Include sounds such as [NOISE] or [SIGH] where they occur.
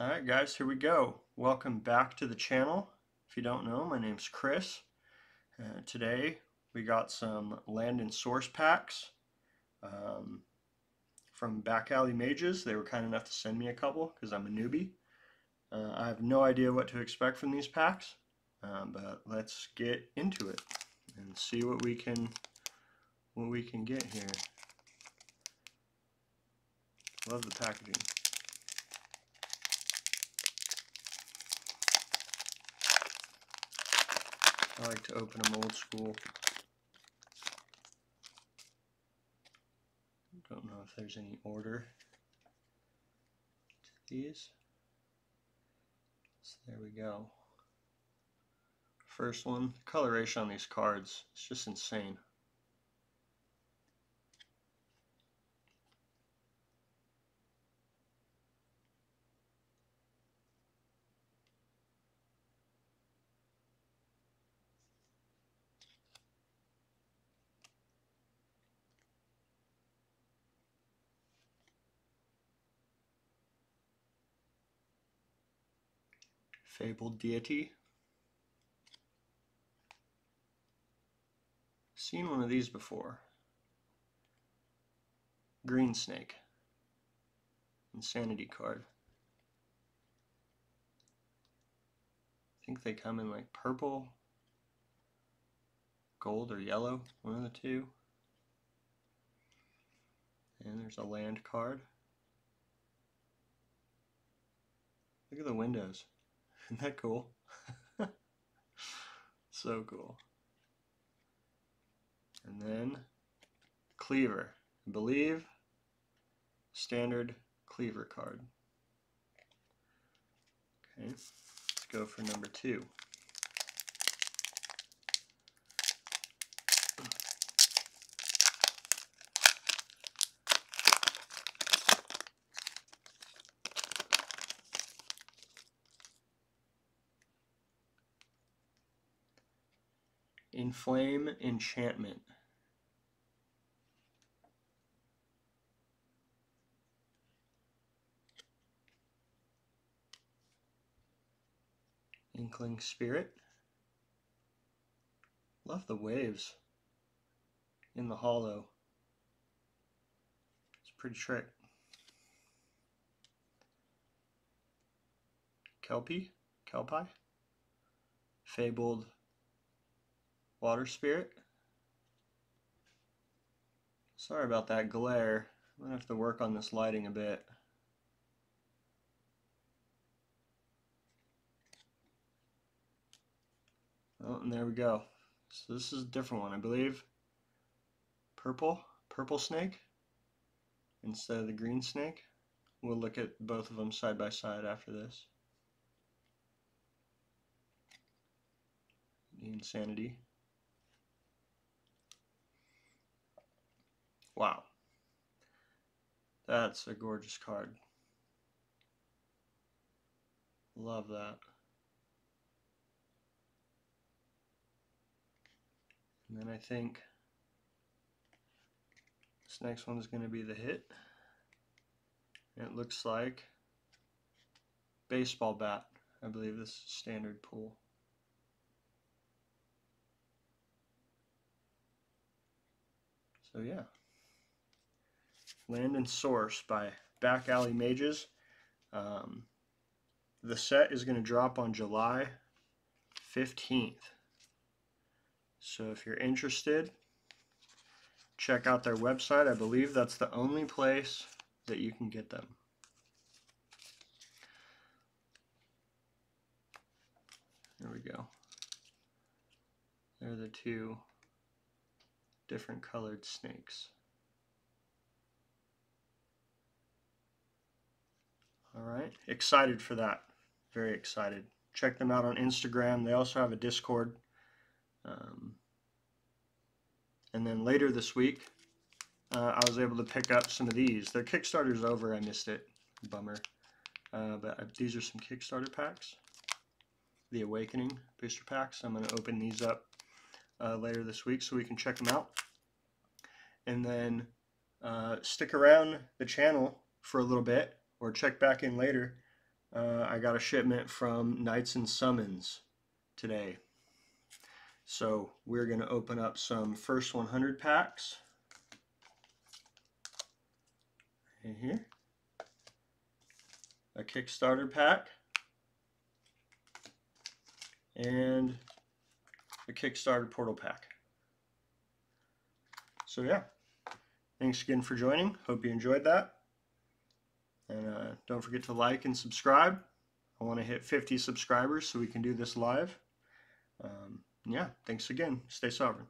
Alright guys, here we go. Welcome back to the channel. If you don't know, my name's Chris. Uh, today we got some land and source packs um, from Back Alley Mages. They were kind enough to send me a couple because I'm a newbie. Uh, I have no idea what to expect from these packs, um, but let's get into it and see what we can what we can get here. Love the packaging. I like to open them old school. Don't know if there's any order to these. So there we go. First one, coloration on these cards, it's just insane. Fabled Deity. Seen one of these before. Green Snake. Insanity card. I think they come in like purple, gold, or yellow, one of the two. And there's a land card. Look at the windows. Isn't that cool? [LAUGHS] so cool. And then Cleaver. I believe standard Cleaver card. Okay, let's go for number two. Inflame Enchantment. Inkling Spirit. Love the waves in the hollow. It's a pretty trick. Kelpie? Kelpie? Fabled Water Spirit. Sorry about that glare. I'm going to have to work on this lighting a bit. Oh, and there we go. So this is a different one, I believe. Purple, purple snake instead of the green snake. We'll look at both of them side by side after this. The insanity. Wow. That's a gorgeous card. Love that. And then I think this next one is going to be the hit. It looks like baseball bat. I believe this is standard pool. So yeah. Land and Source by Back Alley Mages. Um, the set is going to drop on July 15th. So if you're interested, check out their website. I believe that's the only place that you can get them. There we go. They're the two different colored snakes. All right, excited for that. Very excited. Check them out on Instagram. They also have a Discord. Um, and then later this week, uh, I was able to pick up some of these. Their Kickstarter's over. I missed it. Bummer. Uh, but these are some Kickstarter packs. The Awakening booster packs. I'm going to open these up uh, later this week so we can check them out. And then uh, stick around the channel for a little bit or check back in later uh, I got a shipment from Knights and Summons today. So we're going to open up some first 100 packs. In here. A Kickstarter pack. And a Kickstarter portal pack. So yeah, thanks again for joining. Hope you enjoyed that. Don't forget to like and subscribe. I want to hit 50 subscribers so we can do this live. Um, yeah, thanks again. Stay sovereign.